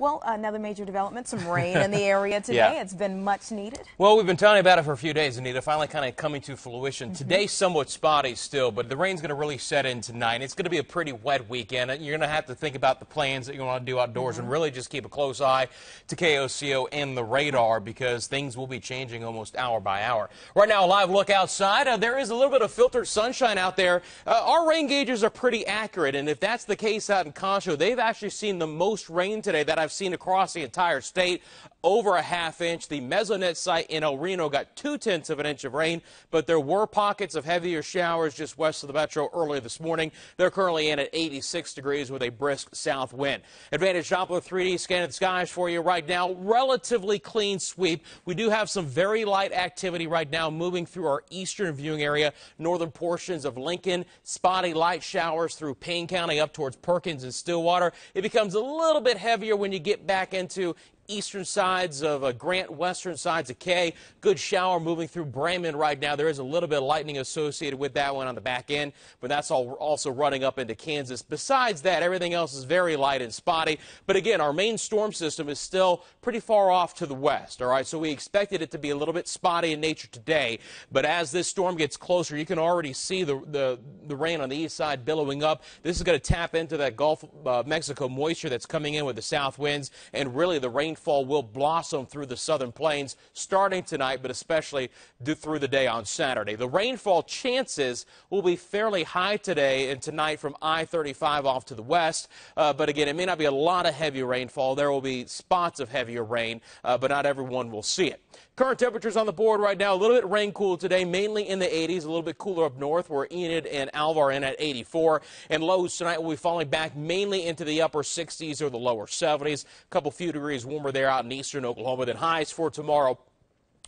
Well, another major development, some rain in the area today. Yeah. It's been much needed. Well, we've been telling you about it for a few days, Anita. Finally, kind of coming to fruition. Mm-hmm. Today, somewhat spotty still, but the rain's going to really set in tonight. It's going to be a pretty wet weekend. You're going to have to think about the plans that you want to do outdoors Mm-hmm. and really just keep a close eye to KOCO and the radar because things will be changing almost hour by hour. Right now, a live look outside. Uh, there is a little bit of filtered sunshine out there. Uh, our rain gauges are pretty accurate, and if that's the case out in Concho, they've actually seen the most rain today that I've seen across the entire state, over a half inch. The Mesonet site in El Reno got two tenths of an inch of rain, but there were pockets of heavier showers just west of the metro earlier this morning. They're currently in at 86 degrees with a brisk south wind. Advantage Doppler 3D scanning the skies for you right now. Relatively clean sweep. We do have some very light activity right now moving through our eastern viewing area, northern portions of Lincoln. Spotty light showers through Payne County up towards Perkins and Stillwater. It becomes a little bit heavier when you get back into eastern sides of uh, Grant, western sides of Kay. Good shower moving through Braman right now. There is a little bit of lightning associated with that one on the back end, but that's all also running up into Kansas. Besides that, everything else is very light and spotty. But again, our main storm system is still pretty far off to the west. All right, so we expected it to be a little bit spotty in nature today, but as this storm gets closer, you can already see the the, the rain on the east side billowing up. This is going to tap into that Gulf of uh, Mexico moisture that's coming in with the south winds, and really the rain rainfall will blossom through the southern plains starting tonight, but especially through the day on Saturday. The rainfall chances will be fairly high today and tonight from I-35 off to the west. Uh, but again, it may not be a lot of heavy rainfall. There will be spots of heavier rain, uh, but not everyone will see it. Current temperatures on the board right now, a little bit rain cool today, mainly in the 80s, a little bit cooler up north where Enid and Alva are in at 84. And lows tonight will be falling back mainly into the upper 60s or the lower 70s. A couple few degrees warmer there out in eastern Oklahoma than highs for tomorrow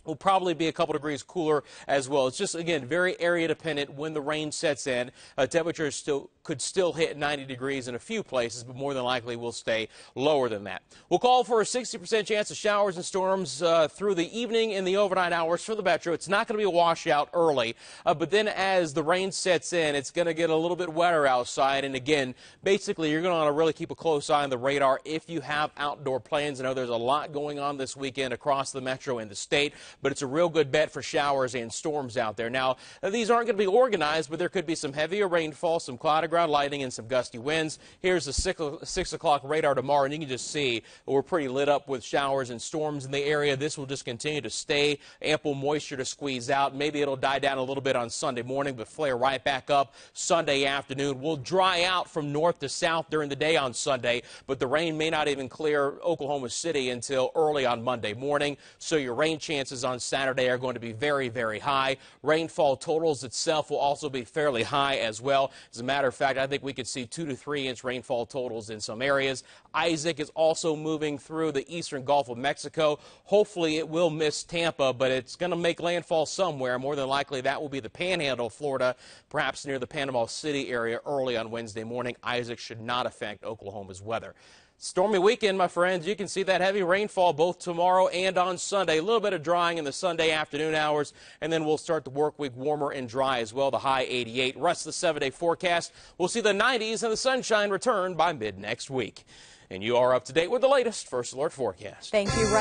will probably be a couple degrees cooler as well. It's just, again, very area dependent when the rain sets in. Uh, temperatures still could still hit 90 degrees in a few places, but more than likely will stay lower than that. We'll call for a 60% chance of showers and storms uh, through the evening and the overnight hours for the metro. It's not going to be a washout early, uh, but then as the rain sets in, it's going to get a little bit wetter outside. And again, basically, you're going to want to really keep a close eye on the radar if you have outdoor plans. I know there's a lot going on this weekend across the metro and the state but it's a real good bet for showers and storms out there. Now, these aren't going to be organized, but there could be some heavier rainfall, some cloud ground lightning, and some gusty winds. Here's the six, six o'clock radar tomorrow, and you can just see we're pretty lit up with showers and storms in the area. This will just continue to stay, ample moisture to squeeze out. Maybe it'll die down a little bit on Sunday morning, but flare right back up Sunday afternoon. We'll dry out from north to south during the day on Sunday, but the rain may not even clear Oklahoma City until early on Monday morning. So your rain chances on Saturday are going to be very, very high. Rainfall totals itself will also be fairly high as well. As a matter of fact, I think we could see two to three inch rainfall totals in some areas. Isaac is also moving through the eastern Gulf of Mexico. Hopefully it will miss Tampa, but it's going to make landfall somewhere. More than likely that will be the panhandle of Florida, perhaps near the Panama City area early on Wednesday morning. Isaac should not affect Oklahoma's weather. Stormy weekend, my friends. You can see that heavy rainfall both tomorrow and on Sunday. A little bit of drying in the Sunday afternoon hours, and then we'll start the work week warmer and dry as well. The high 88. Rest of the seven day forecast. We'll see the 90s and the sunshine return by mid next week. And you are up to date with the latest First Alert forecast. Thank you.